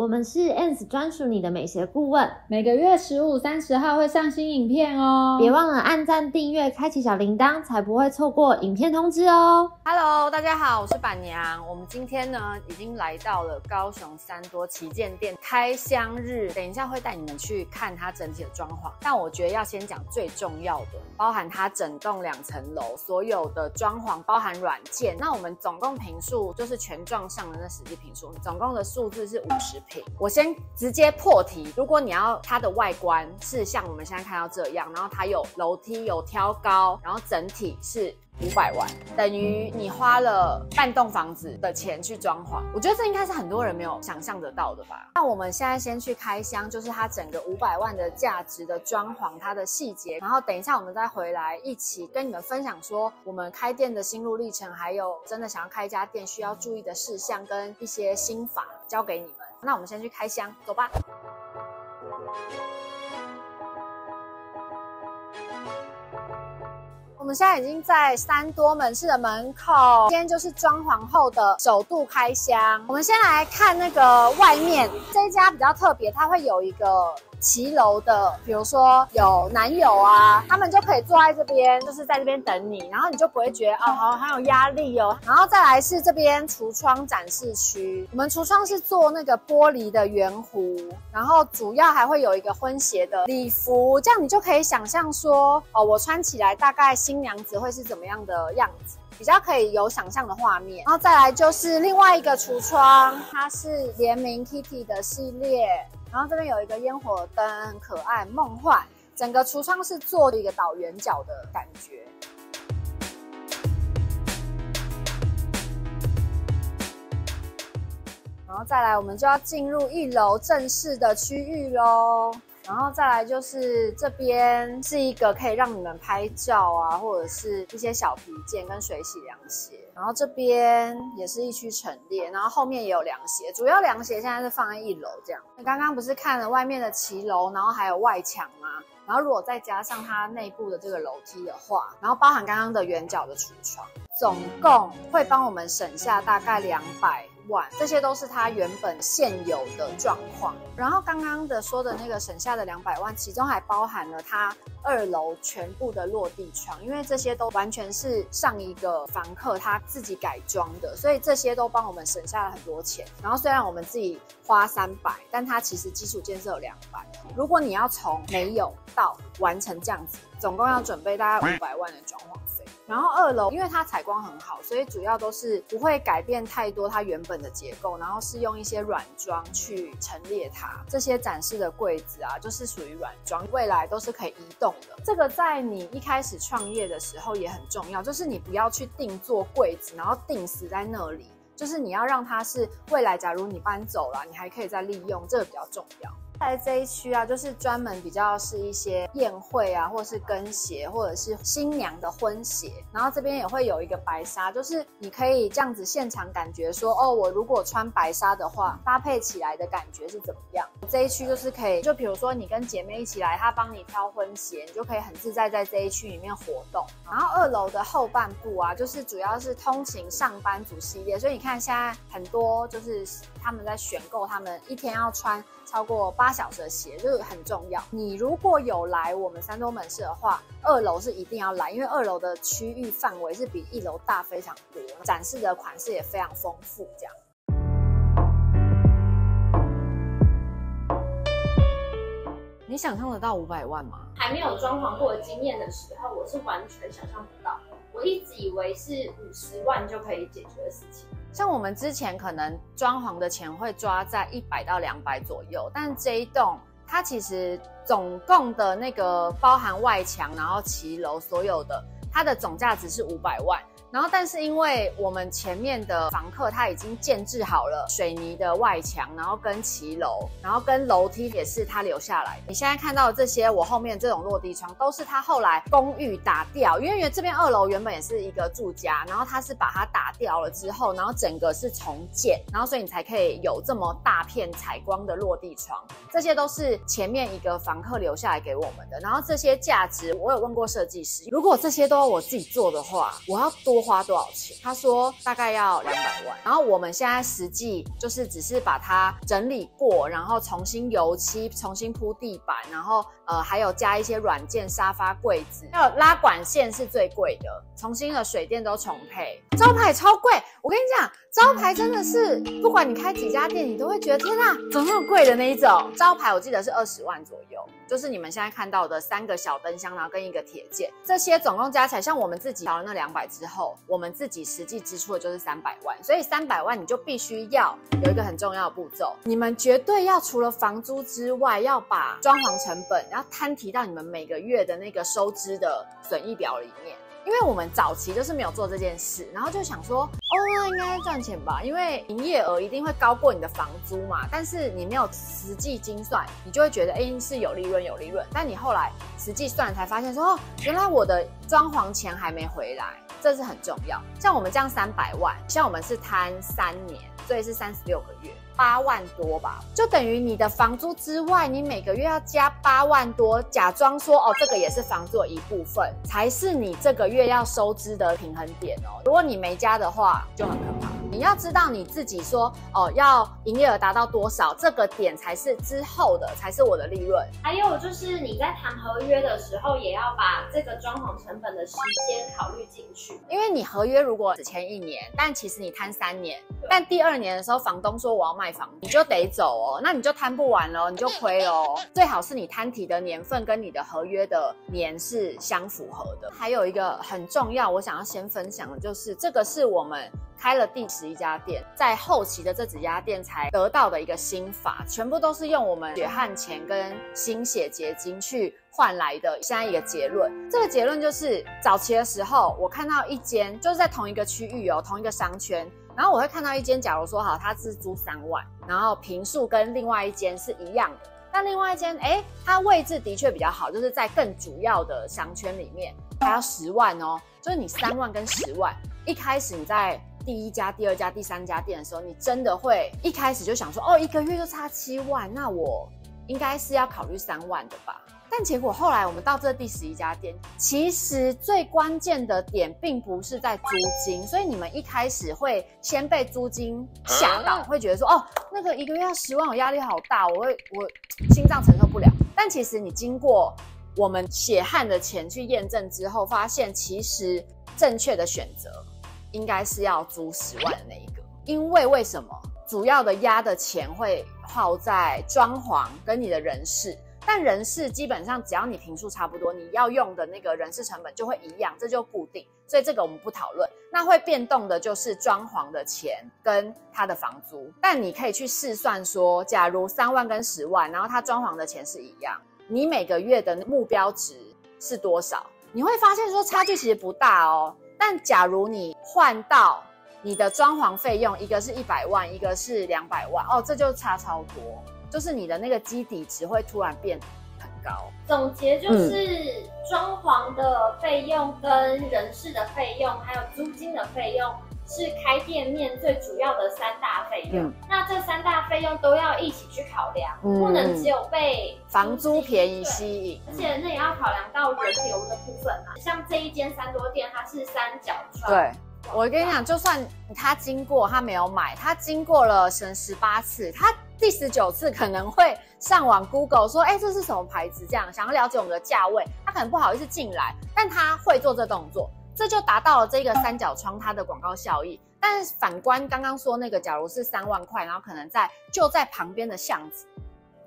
我们是 Ans 专属你的美学顾问，每个月十五、三十号会上新影片哦，别忘了按赞、订阅、开启小铃铛，才不会错过影片通知哦。Hello，大家好，我是板娘。我们今天呢，已经来到了高雄三多旗舰店开箱日，等一下会带你们去看它整体的装潢。但我觉得要先讲最重要的，包含它整栋两层楼所有的装潢，包含软件。那我们总共平数就是全幢上的那实际平数，总共的数字是五十。我先直接破题。如果你要它的外观是像我们现在看到这样，然后它有楼梯、有挑高，然后整体是五百万，等于你花了半栋房子的钱去装潢。我觉得这应该是很多人没有想象得到的吧？那我们现在先去开箱，就是它整个五百万的价值的装潢，它的细节。然后等一下我们再回来一起跟你们分享说我们开店的心路历程，还有真的想要开一家店需要注意的事项跟一些心法教给你们。那我们先去开箱，走吧。我们现在已经在三多门市的门口，今天就是装潢后的首度开箱。我们先来看那个外面，这一家比较特别，它会有一个。骑楼的，比如说有男友啊，他们就可以坐在这边，就是在这边等你，然后你就不会觉得啊，好很有压力哦。然后再来是这边橱窗展示区，我们橱窗是做那个玻璃的圆弧，然后主要还会有一个婚鞋的礼服，这样你就可以想象说，哦，我穿起来大概新娘子会是怎么样的样子，比较可以有想象的画面。然后再来就是另外一个橱窗，它是联名 Kitty 的系列。然后这边有一个烟火灯，很可爱、梦幻。整个橱窗是做一个倒圆角的感觉。然后再来，我们就要进入一楼正式的区域喽。然后再来就是这边是一个可以让你们拍照啊，或者是一些小皮件跟水洗凉鞋。然后这边也是一区陈列，然后后面也有凉鞋，主要凉鞋现在是放在一楼这样。你刚刚不是看了外面的骑楼，然后还有外墙吗？然后如果再加上它内部的这个楼梯的话，然后包含刚刚的圆角的橱窗，总共会帮我们省下大概两百。万，这些都是它原本现有的状况。然后刚刚的说的那个省下的两百万，其中还包含了它二楼全部的落地窗，因为这些都完全是上一个房客他自己改装的，所以这些都帮我们省下了很多钱。然后虽然我们自己花三百，但它其实基础建设有两百。如果你要从没有到完成这样子，总共要准备大概五百万的装潢。然后二楼，因为它采光很好，所以主要都是不会改变太多它原本的结构，然后是用一些软装去陈列它。这些展示的柜子啊，就是属于软装，未来都是可以移动的。这个在你一开始创业的时候也很重要，就是你不要去定做柜子，然后定死在那里，就是你要让它是未来，假如你搬走了，你还可以再利用，这个比较重要。在这一区啊，就是专门比较是一些宴会啊，或者是跟鞋，或者是新娘的婚鞋。然后这边也会有一个白纱，就是你可以这样子现场感觉说，哦，我如果穿白纱的话，搭配起来的感觉是怎么样？这一区就是可以，就比如说你跟姐妹一起来，她帮你挑婚鞋，你就可以很自在在这一区里面活动。然后二楼的后半部啊，就是主要是通勤上班族系列，所以你看现在很多就是他们在选购，他们一天要穿。超过八小时的鞋就是很重要。你如果有来我们三多门市的话，二楼是一定要来，因为二楼的区域范围是比一楼大非常多，展示的款式也非常丰富。这样，你想象得到五百万吗？还没有装潢过经验的时候，我是完全想象不到。我一直以为是五十万就可以解决的事情。像我们之前可能装潢的钱会抓在一百到两百左右，但这一栋它其实总共的那个包含外墙，然后骑楼所有的，它的总价值是五百万。然后，但是因为我们前面的房客他已经建制好了水泥的外墙，然后跟骑楼，然后跟楼梯也是他留下来的。你现在看到的这些，我后面这种落地窗都是他后来公寓打掉，因为这边二楼原本也是一个住家，然后他是把它打掉了之后，然后整个是重建，然后所以你才可以有这么大片采光的落地窗。这些都是前面一个房客留下来给我们的。然后这些价值，我有问过设计师，如果这些都要我自己做的话，我要多。花多少钱？他说大概要两百万。然后我们现在实际就是只是把它整理过，然后重新油漆、重新铺地板，然后呃还有加一些软件、沙发、柜子，还有拉管线是最贵的，重新的水电都重配，招牌超贵。我跟你讲，招牌真的是不管你开几家店，你都会觉得天呐，怎么那么贵的那一种招牌，我记得是二十万左右。就是你们现在看到的三个小灯箱，然后跟一个铁件，这些总共加起来，像我们自己调了那两百之后我们自己实际支出的就是三百万。所以三百万你就必须要有一个很重要的步骤，你们绝对要除了房租之外，要把装潢成本要摊提到你们每个月的那个收支的损益表里面。因为我们早期就是没有做这件事，然后就想说，哦，那应该赚钱吧，因为营业额一定会高过你的房租嘛。但是你没有实际精算，你就会觉得，哎，是有利润有利润。但你后来实际算才发现，说，哦，原来我的装潢钱还没回来，这是很重要。像我们这样三百万，像我们是摊三年，所以是三十六个月。八万多吧，就等于你的房租之外，你每个月要加八万多，假装说哦，这个也是房租的一部分，才是你这个月要收支的平衡点哦。如果你没加的话，就很可怕。你要知道你自己说哦，要营业额达到多少，这个点才是之后的，才是我的利润。还有就是你在谈合约的时候，也要把这个装潢成本的时间考虑进去。因为你合约如果只签一年，但其实你摊三年，但第二年的时候房东说我要卖你就得走哦，那你就摊不完了，你就亏哦。最好是你摊提的年份跟你的合约的年是相符合的。还有一个很重要，我想要先分享的就是这个是我们。开了第十一家店，在后期的这几家店才得到的一个心法，全部都是用我们血汗钱跟心血结晶去换来的。现在一个结论，这个结论就是早期的时候，我看到一间就是在同一个区域哦，同一个商圈，然后我会看到一间，假如说好，它是租三万，然后平数跟另外一间是一样的，但另外一间哎，它位置的确比较好，就是在更主要的商圈里面，还要十万哦，就是你三万跟十万，一开始你在。第一家、第二家、第三家店的时候，你真的会一开始就想说，哦，一个月就差七万，那我应该是要考虑三万的吧？但结果后来我们到这第十一家店，其实最关键的点并不是在租金，所以你们一开始会先被租金吓到，会觉得说，哦，那个一个月要十万，我压力好大，我会我心脏承受不了。但其实你经过我们血汗的钱去验证之后，发现其实正确的选择。应该是要租十万的那一个，因为为什么？主要的压的钱会耗在装潢跟你的人事，但人事基本上只要你平数差不多，你要用的那个人事成本就会一样，这就固定，所以这个我们不讨论。那会变动的就是装潢的钱跟他的房租，但你可以去试算说，假如三万跟十万，然后他装潢的钱是一样，你每个月的目标值是多少？你会发现说差距其实不大哦。但假如你换到你的装潢费用，一个是一百万，一个是两百万，哦，这就差超多，就是你的那个基底值会突然变很高。总结就是，装潢的费用、跟人事的费用，还有租金的费用。是开店面最主要的三大费用，那这三大费用都要一起去考量，不能只有被房租便宜吸引，而且那也要考量到人流的部分嘛。像这一间三多店，它是三角窗。对，我跟你讲，就算他经过，他没有买，他经过了省十八次，他第十九次可能会上网 Google 说，哎，这是什么牌子？这样想要了解我们的价位，他可能不好意思进来，但他会做这动作。这就达到了这个三角窗它的广告效益。但是反观刚刚说那个，假如是三万块，然后可能在就在旁边的巷子，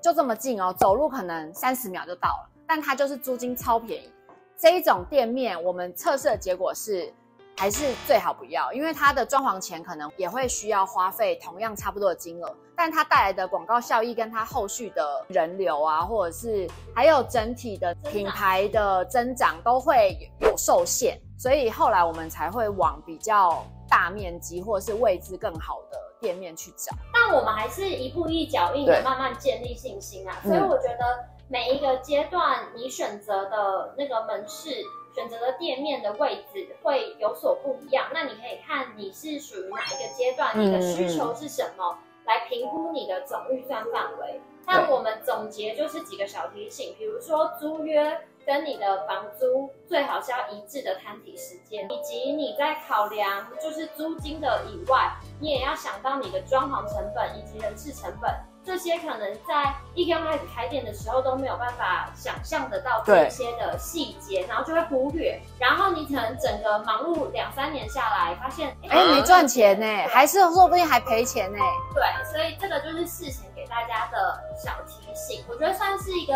就这么近哦，走路可能三十秒就到了，但它就是租金超便宜。这一种店面，我们测试的结果是。还是最好不要，因为它的装潢钱可能也会需要花费同样差不多的金额，但它带来的广告效益跟它后续的人流啊，或者是还有整体的品牌的增长都会有受限，所以后来我们才会往比较大面积或者是位置更好的店面去找。但我们还是一步一脚印的慢慢建立信心啊，所以我觉得每一个阶段你选择的那个门市。选择的店面的位置会有所不一样，那你可以看你是属于哪一个阶段，你的需求是什么，来评估你的总预算范围。那我们总结就是几个小提醒，比如说租约跟你的房租最好是要一致的摊体时间，以及你在考量就是租金的以外，你也要想到你的装潢成本以及人事成本。这些可能在一刚开始开店的时候都没有办法想象得到这些的细节，然后就会忽略。然后你可能整个忙碌两三年下来，发现哎没赚钱呢，还是说不定还赔钱呢。对，所以这个就是事前给大家的小提醒，我觉得算是一个。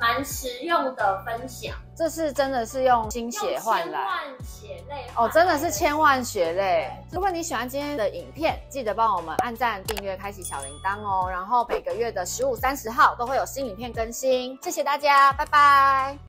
蛮实用的分享，这是真的是用心血换来，血泪哦，真的是千万血泪。如果你喜欢今天的影片，记得帮我们按赞、订阅、开启小铃铛哦。然后每个月的十五、三十号都会有新影片更新，谢谢大家，拜拜。